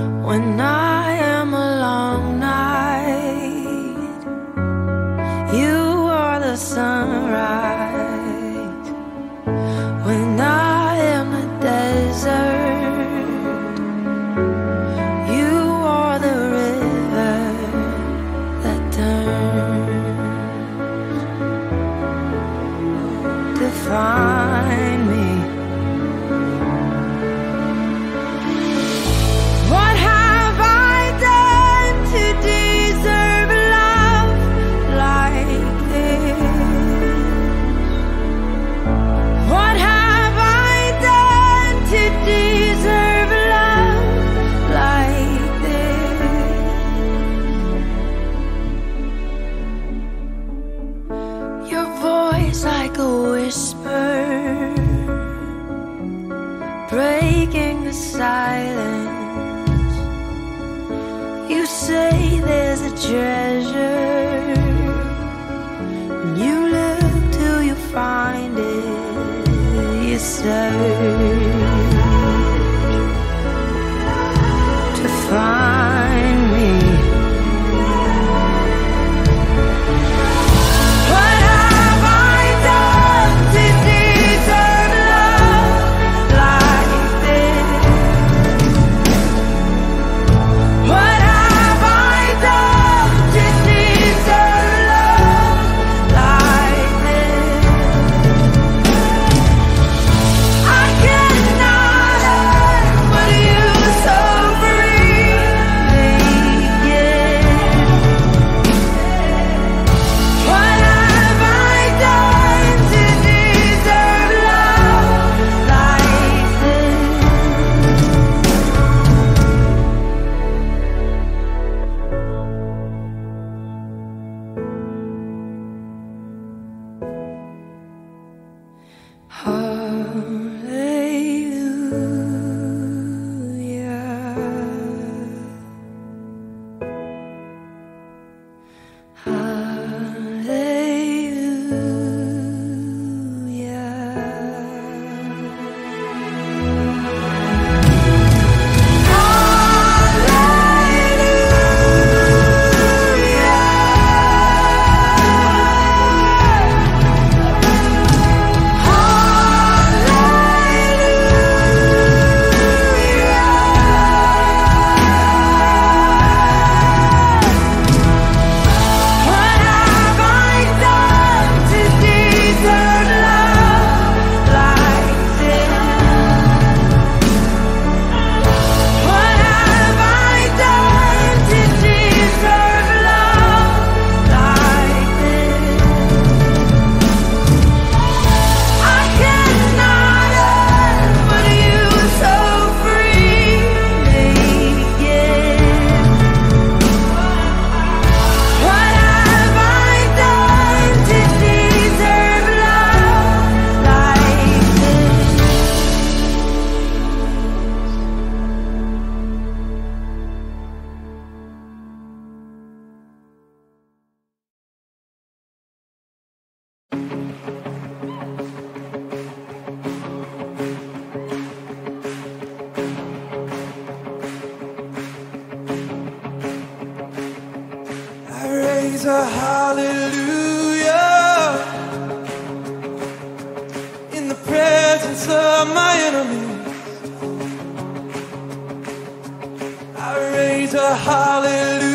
When I a hallelujah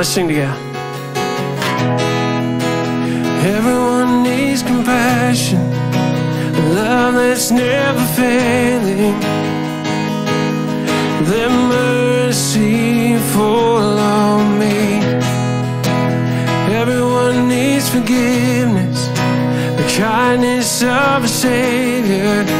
let's sing together. Everyone needs compassion, love that's never failing. The mercy fall on me. Everyone needs forgiveness, the kindness of a Savior.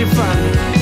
you find?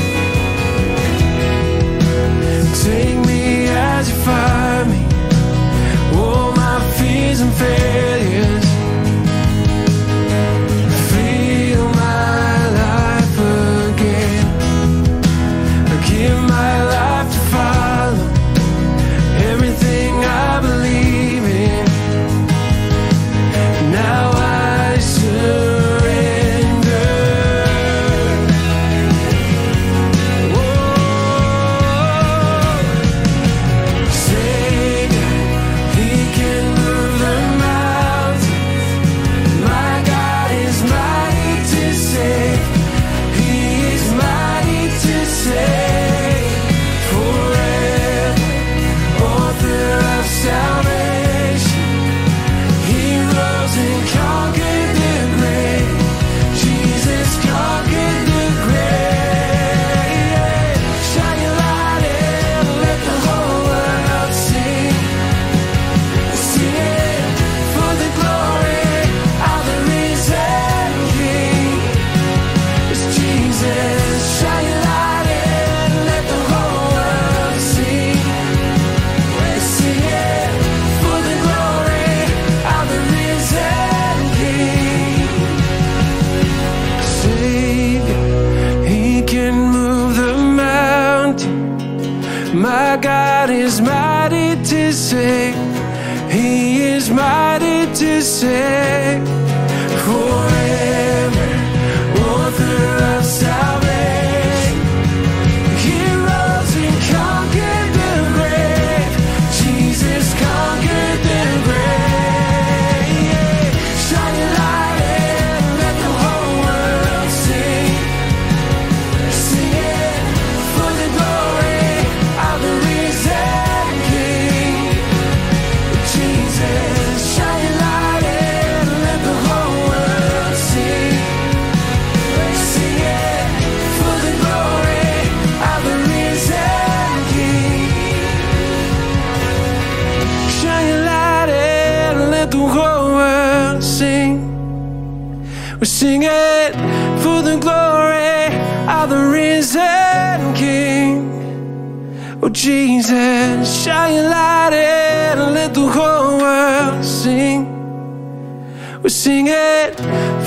We're singing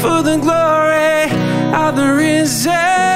for the glory of the risen.